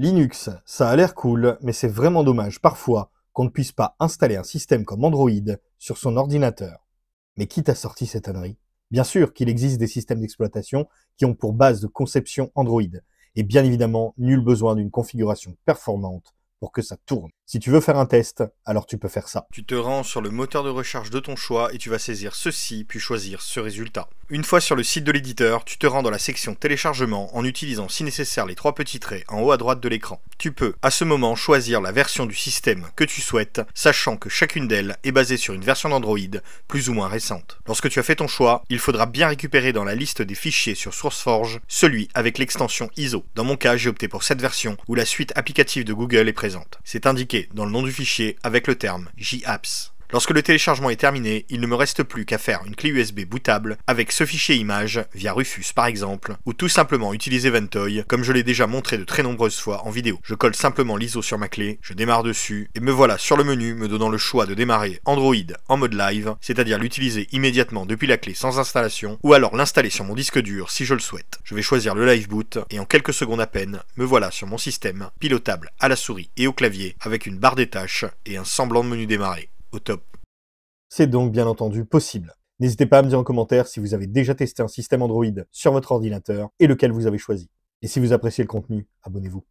Linux, ça a l'air cool, mais c'est vraiment dommage parfois qu'on ne puisse pas installer un système comme Android sur son ordinateur. Mais qui t'a sorti cette ânerie? Bien sûr qu'il existe des systèmes d'exploitation qui ont pour base de conception Android, et bien évidemment nul besoin d'une configuration performante pour que ça tourne. Si tu veux faire un test, alors tu peux faire ça. Tu te rends sur le moteur de recherche de ton choix et tu vas saisir ceci puis choisir ce résultat. Une fois sur le site de l'éditeur, tu te rends dans la section téléchargement en utilisant si nécessaire les trois petits traits en haut à droite de l'écran. Tu peux à ce moment choisir la version du système que tu souhaites, sachant que chacune d'elles est basée sur une version d'Android plus ou moins récente. Lorsque tu as fait ton choix, il faudra bien récupérer dans la liste des fichiers sur SourceForge celui avec l'extension ISO. Dans mon cas, j'ai opté pour cette version où la suite applicative de Google est présente. C'est indiqué dans le nom du fichier avec le terme JApps. Lorsque le téléchargement est terminé, il ne me reste plus qu'à faire une clé USB bootable avec ce fichier image via Rufus par exemple, ou tout simplement utiliser Ventoy comme je l'ai déjà montré de très nombreuses fois en vidéo. Je colle simplement l'ISO sur ma clé, je démarre dessus, et me voilà sur le menu me donnant le choix de démarrer Android en mode live, c'est-à-dire l'utiliser immédiatement depuis la clé sans installation, ou alors l'installer sur mon disque dur si je le souhaite. Je vais choisir le live boot, et en quelques secondes à peine, me voilà sur mon système, pilotable à la souris et au clavier, avec une barre des tâches et un semblant de menu démarrer au top. C'est donc bien entendu possible. N'hésitez pas à me dire en commentaire si vous avez déjà testé un système Android sur votre ordinateur et lequel vous avez choisi. Et si vous appréciez le contenu, abonnez-vous.